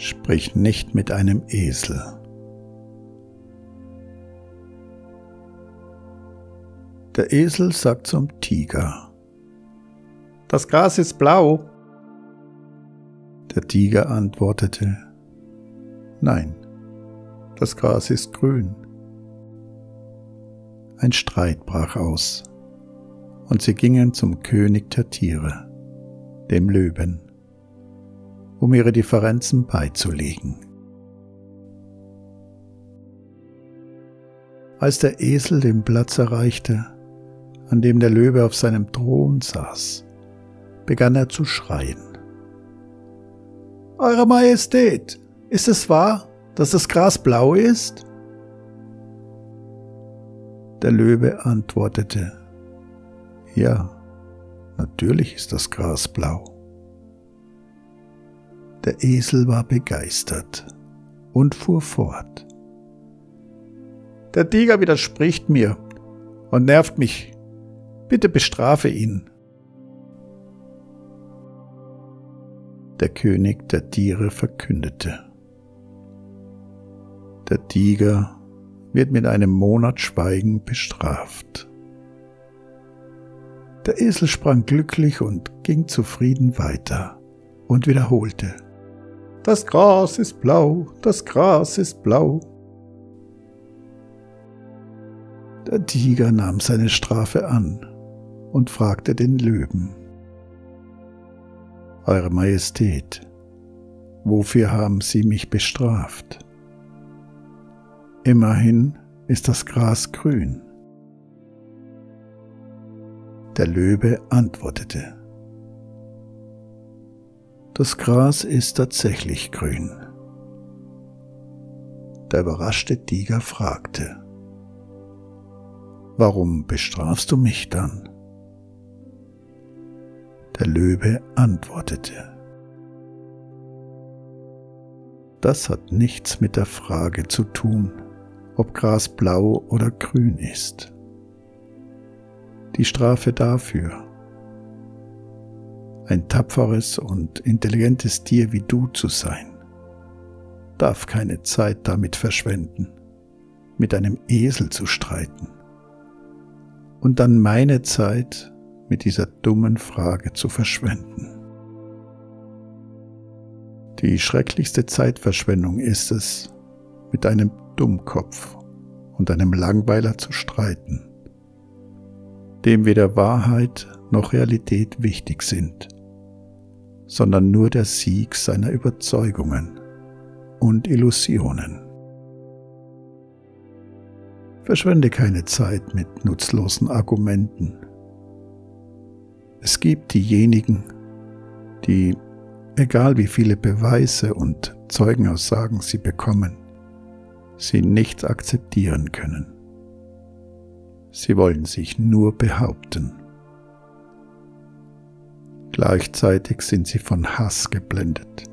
Sprich nicht mit einem Esel. Der Esel sagt zum Tiger. Das Gras ist blau. Der Tiger antwortete. Nein, das Gras ist grün. Ein Streit brach aus, und sie gingen zum König der Tiere, dem Löwen, um ihre Differenzen beizulegen. Als der Esel den Platz erreichte, an dem der Löwe auf seinem Thron saß, begann er zu schreien. Eure Majestät, ist es wahr, dass das Gras blau ist? Der Löwe antwortete, Ja, natürlich ist das Gras blau. Der Esel war begeistert und fuhr fort. Der Tiger widerspricht mir und nervt mich Bitte bestrafe ihn. Der König der Tiere verkündete. Der Tiger wird mit einem Monat Schweigen bestraft. Der Esel sprang glücklich und ging zufrieden weiter und wiederholte. Das Gras ist blau, das Gras ist blau. Der Tiger nahm seine Strafe an und fragte den Löwen, Eure Majestät, wofür haben Sie mich bestraft? Immerhin ist das Gras grün. Der Löwe antwortete, Das Gras ist tatsächlich grün. Der überraschte Tiger fragte, Warum bestrafst du mich dann? Der Löwe antwortete. Das hat nichts mit der Frage zu tun, ob Gras blau oder grün ist. Die Strafe dafür, ein tapferes und intelligentes Tier wie du zu sein, darf keine Zeit damit verschwenden, mit einem Esel zu streiten und dann meine Zeit mit dieser dummen Frage zu verschwenden. Die schrecklichste Zeitverschwendung ist es, mit einem Dummkopf und einem Langweiler zu streiten, dem weder Wahrheit noch Realität wichtig sind, sondern nur der Sieg seiner Überzeugungen und Illusionen. Verschwende keine Zeit mit nutzlosen Argumenten es gibt diejenigen, die, egal wie viele Beweise und Zeugenaussagen sie bekommen, sie nicht akzeptieren können. Sie wollen sich nur behaupten. Gleichzeitig sind sie von Hass geblendet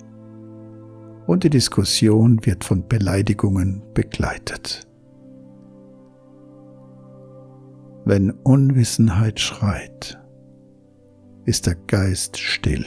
und die Diskussion wird von Beleidigungen begleitet. Wenn Unwissenheit schreit, ist der Geist still.